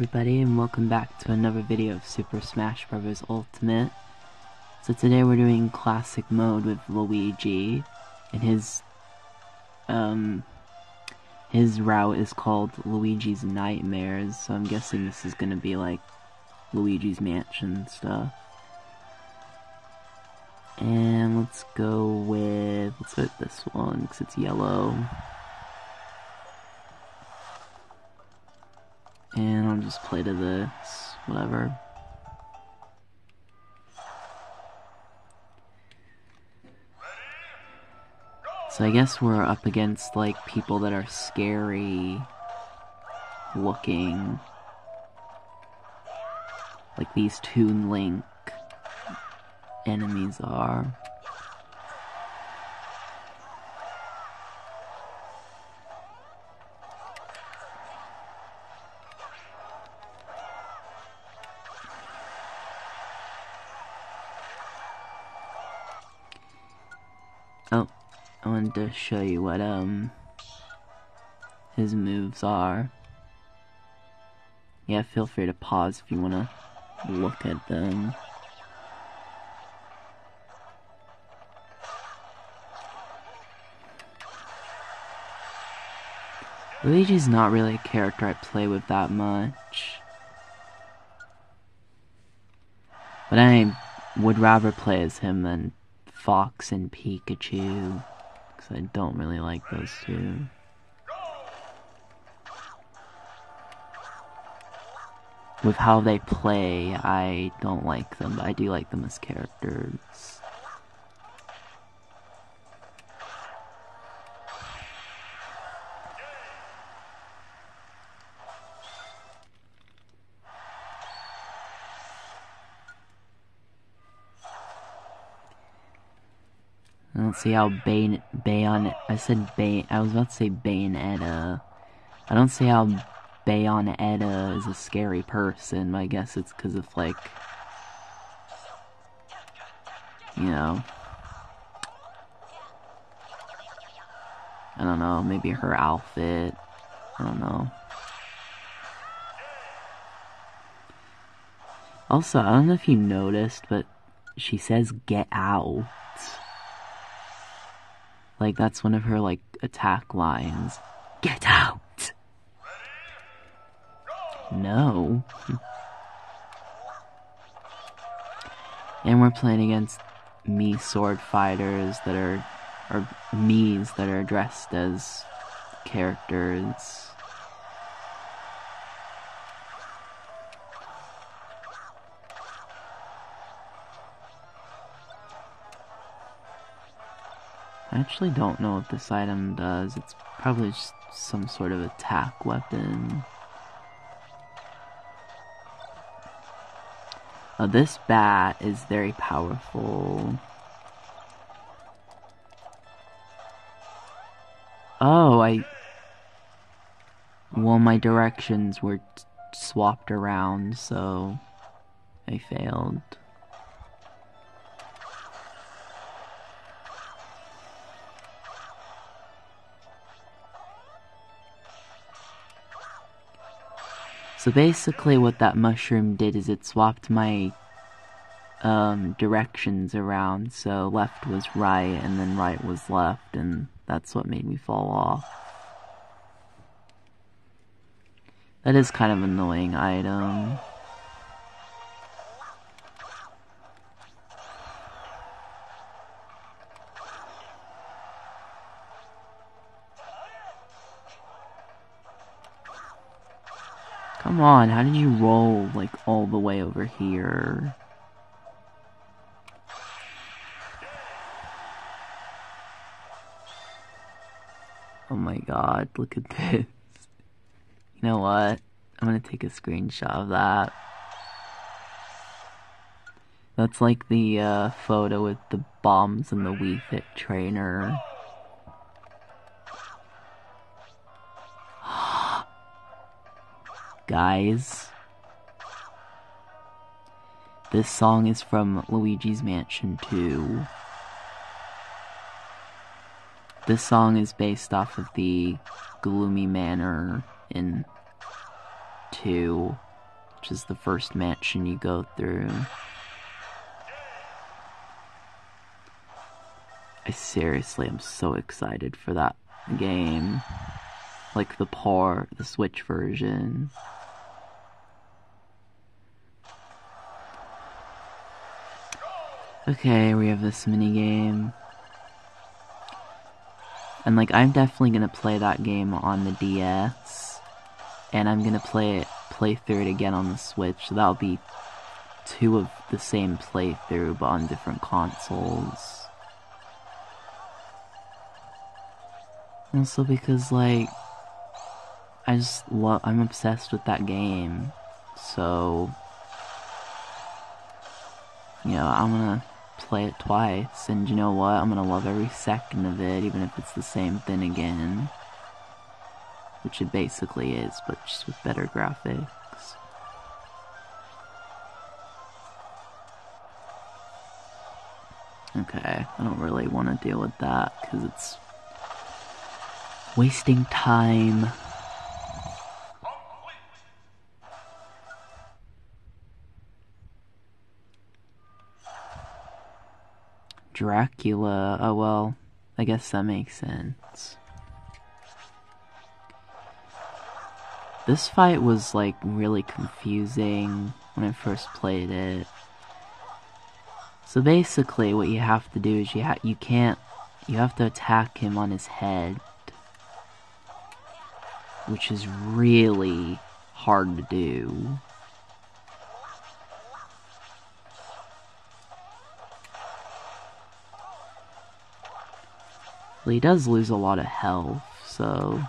Everybody and welcome back to another video of Super Smash Bros. Ultimate. So today we're doing classic mode with Luigi and his um his route is called Luigi's Nightmares, so I'm guessing this is gonna be like Luigi's Mansion stuff. And let's go with let's go with this one because it's yellow. And I'll just play to this, whatever. So I guess we're up against like people that are scary looking. Like these Toon Link enemies are. I wanted to show you what, um, his moves are. Yeah, feel free to pause if you want to look at them. Luigi's not really a character I play with that much. But I would rather play as him than Fox and Pikachu. Because I don't really like those two. With how they play, I don't like them, but I do like them as characters. See how Bayon, Bayon, I said Bay, I was about to say Bayonetta. I don't see how Bayonetta is a scary person, I guess it's because of, like, you know, I don't know, maybe her outfit, I don't know. Also, I don't know if you noticed, but she says get out. Like, that's one of her, like, attack lines. Get out! No. and we're playing against Mii Sword Fighters that are, or Mii's that are dressed as characters. I actually don't know what this item does. It's probably just some sort of attack weapon. Oh, this bat is very powerful. Oh, I... Well, my directions were swapped around, so I failed. So basically what that mushroom did is it swapped my um, directions around. So left was right and then right was left and that's what made me fall off. That is kind of annoying item. Come on, how did you roll, like, all the way over here? Oh my god, look at this. You know what? I'm gonna take a screenshot of that. That's like the uh, photo with the bombs and the Wii Fit trainer. Guys. This song is from Luigi's Mansion 2. This song is based off of the Gloomy Manor in 2, which is the first mansion you go through. I seriously am so excited for that game. Like the PAR, the Switch version. Okay, we have this mini game. And like I'm definitely gonna play that game on the DS. And I'm gonna play it play through it again on the Switch. So that'll be two of the same playthrough but on different consoles. Also because like I just love I'm obsessed with that game. So you know, I'm gonna play it twice, and you know what? I'm gonna love every second of it, even if it's the same thing again. Which it basically is, but just with better graphics. Okay, I don't really want to deal with that, because it's wasting time. Dracula. Oh well, I guess that makes sense. This fight was like really confusing when I first played it. So basically what you have to do is you you can't you have to attack him on his head. Which is really hard to do. Well, he does lose a lot of health, so...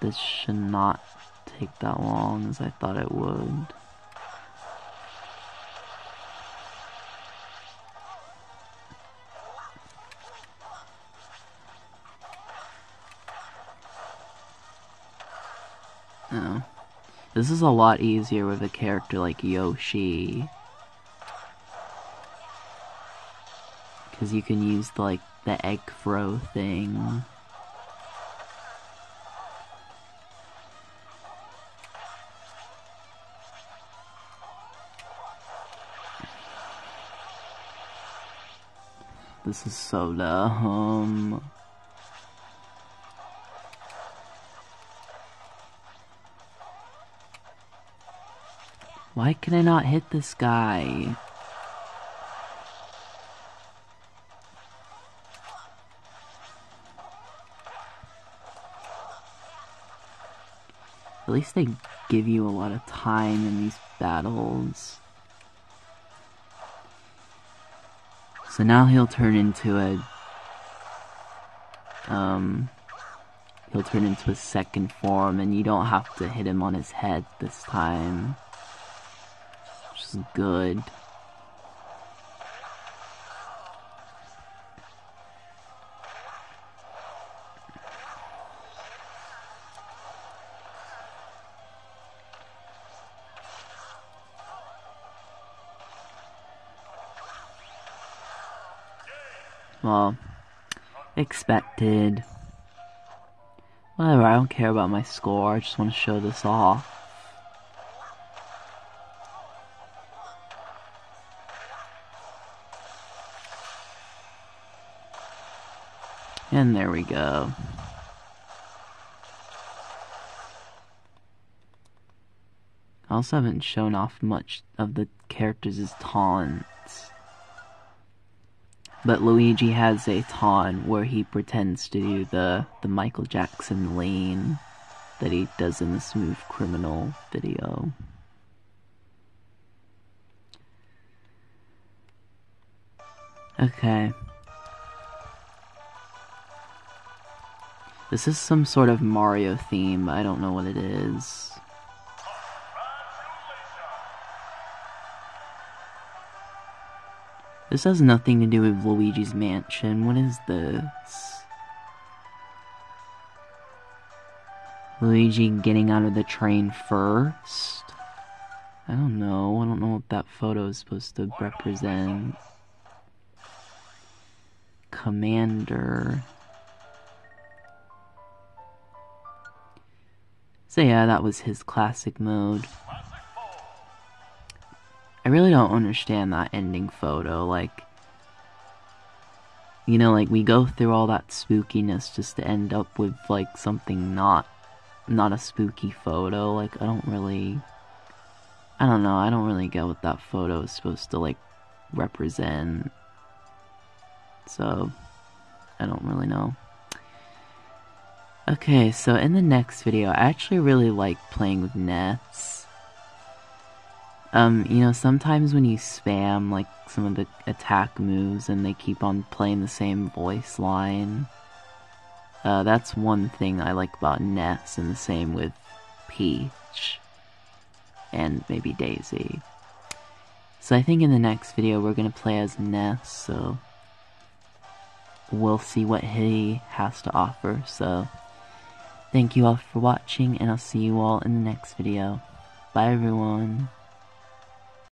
This should not take that long as I thought it would. Oh. This is a lot easier with a character like Yoshi. Because you can use the, like the egg throw thing. This is so dumb. Why can I not hit this guy? At least they give you a lot of time in these battles. So now he'll turn into a... Um... He'll turn into a second form, and you don't have to hit him on his head this time. Which is good. Well, expected. Whatever, I don't care about my score, I just want to show this off. And there we go. I also haven't shown off much of the characters' taunts. But Luigi has a taunt where he pretends to do the, the Michael Jackson lean that he does in the Smooth Criminal video. Okay. This is some sort of Mario theme, I don't know what it is. This has nothing to do with Luigi's Mansion. What is this? Luigi getting out of the train first? I don't know. I don't know what that photo is supposed to represent. Commander. So yeah, that was his classic mode. I really don't understand that ending photo, like... You know, like, we go through all that spookiness just to end up with, like, something not... Not a spooky photo, like, I don't really... I don't know, I don't really get what that photo is supposed to, like, represent. So, I don't really know. Okay, so in the next video, I actually really like playing with Ness. Um, you know, sometimes when you spam, like, some of the attack moves and they keep on playing the same voice line, uh, that's one thing I like about Ness, and the same with Peach, and maybe Daisy. So I think in the next video we're gonna play as Ness, so we'll see what he has to offer, so thank you all for watching, and I'll see you all in the next video. Bye everyone.